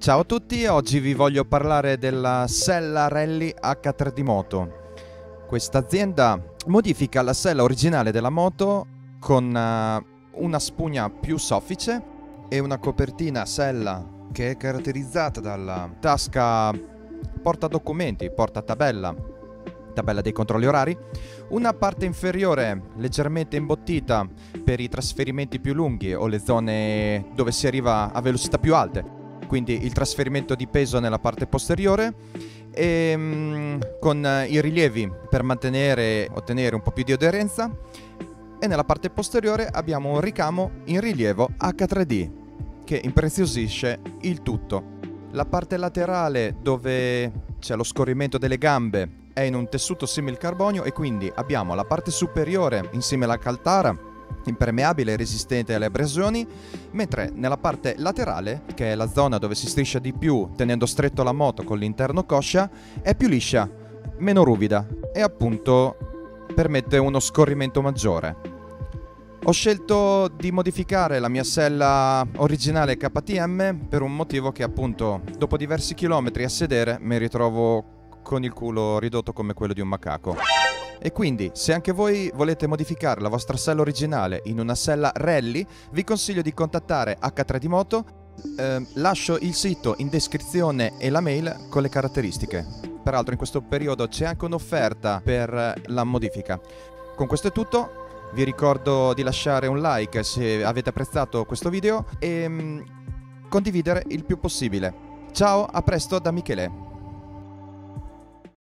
Ciao a tutti, oggi vi voglio parlare della Sella Rally H3D Moto. Questa azienda modifica la sella originale della moto con uh, una spugna più soffice e una copertina sella che è caratterizzata dalla tasca porta documenti, porta tabella, tabella dei controlli orari, una parte inferiore leggermente imbottita per i trasferimenti più lunghi o le zone dove si arriva a velocità più alte quindi il trasferimento di peso nella parte posteriore e, mm, con i rilievi per mantenere ottenere un po' più di aderenza e nella parte posteriore abbiamo un ricamo in rilievo H3D che impreziosisce il tutto. La parte laterale dove c'è lo scorrimento delle gambe è in un tessuto simil carbonio e quindi abbiamo la parte superiore insieme alla caltara impermeabile e resistente alle abrasioni, mentre nella parte laterale, che è la zona dove si striscia di più tenendo stretto la moto con l'interno coscia, è più liscia, meno ruvida e appunto permette uno scorrimento maggiore. Ho scelto di modificare la mia sella originale KTM per un motivo che appunto dopo diversi chilometri a sedere mi ritrovo con il culo ridotto come quello di un macaco. E quindi, se anche voi volete modificare la vostra sella originale in una sella rally, vi consiglio di contattare H3D Moto. Eh, lascio il sito in descrizione e la mail con le caratteristiche. Peraltro in questo periodo c'è anche un'offerta per la modifica. Con questo è tutto, vi ricordo di lasciare un like se avete apprezzato questo video e mm, condividere il più possibile. Ciao, a presto da Michele.